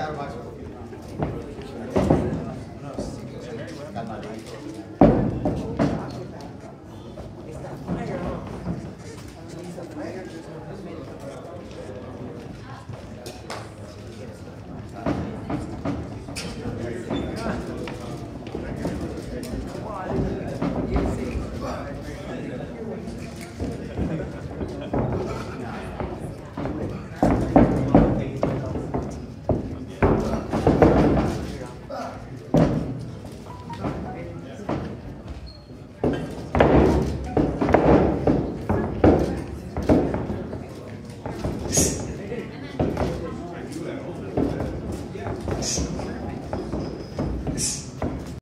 Shadowbox. Yeah.